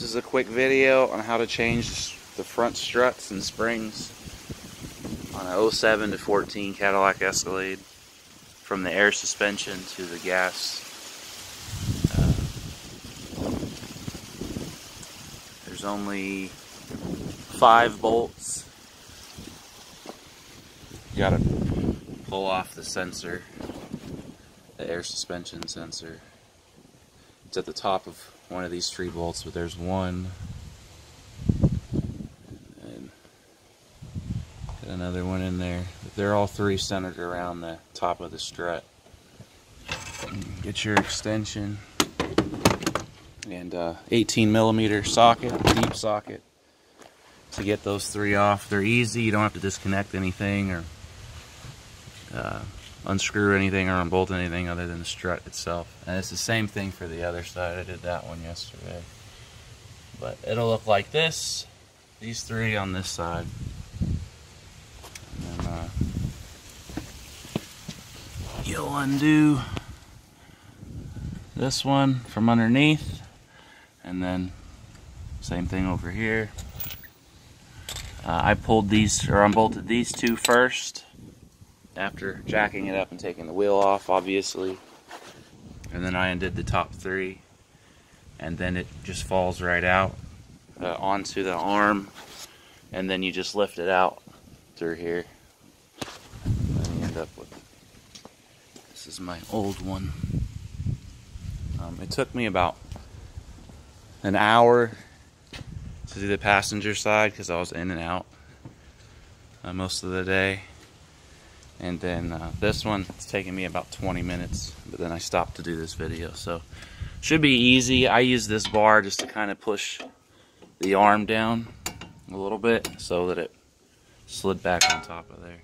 This is a quick video on how to change the front struts and springs on a 07 to 14 Cadillac Escalade from the air suspension to the gas. Uh, there's only five bolts. You gotta pull off the sensor, the air suspension sensor. It's at the top of one of these three bolts, but there's one and another one in there. They're all three centered around the top of the strut. Get your extension and uh, 18 millimeter socket, deep socket to get those three off. They're easy. You don't have to disconnect anything or uh, unscrew anything or unbolt anything other than the strut itself. And it's the same thing for the other side. I did that one yesterday. But it'll look like this. These three on this side. And then uh, you'll undo this one from underneath. And then same thing over here. Uh, I pulled these, or unbolted these two first after jacking it up and taking the wheel off, obviously. And then I undid the top three. And then it just falls right out uh, onto the arm. And then you just lift it out through here. And you end up with this is my old one. Um, it took me about an hour to do the passenger side because I was in and out uh, most of the day. And then uh, this one, it's taking me about 20 minutes, but then I stopped to do this video. So should be easy. I use this bar just to kind of push the arm down a little bit so that it slid back on top of there.